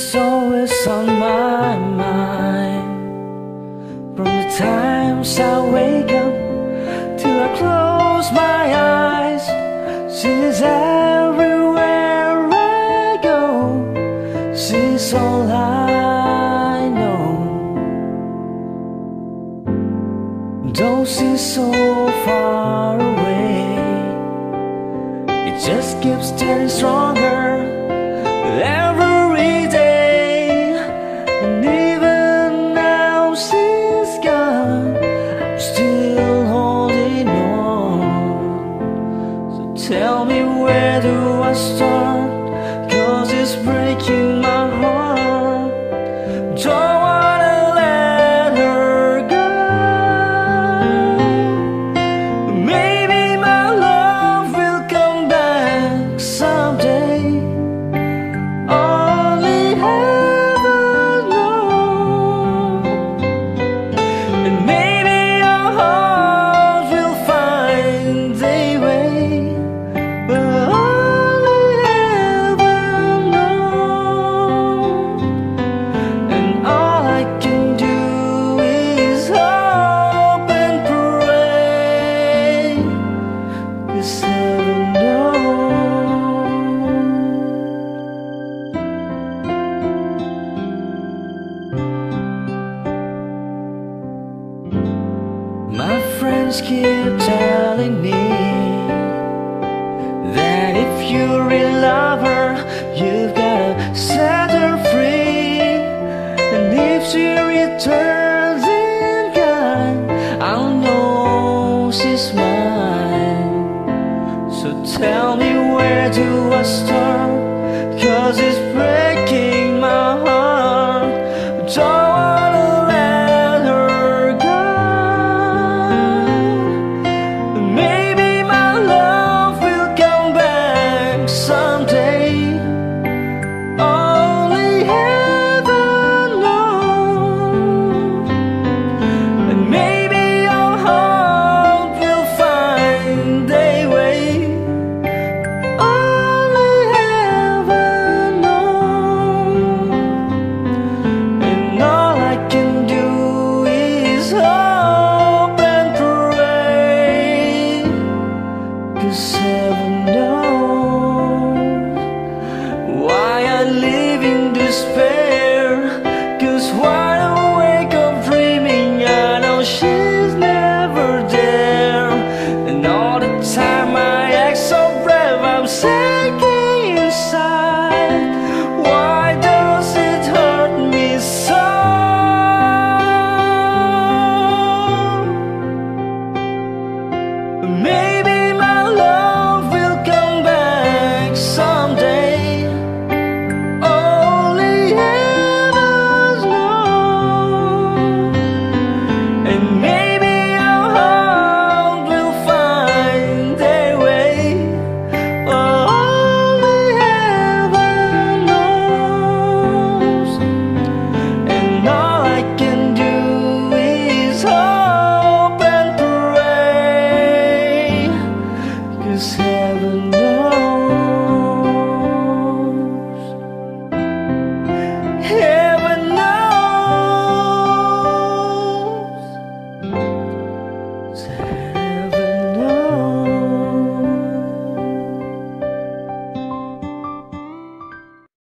She's always on my mind. From the times I wake up Till I close my eyes She's everywhere I go. She's all I know. Though she's so far away. It just keeps getting stronger Cause it's friends keep telling me That if you really love her You've gotta set her free. And if she returns in kind I'll know she's mine. So tell me where do I start Cause it's breaking my heart. Don't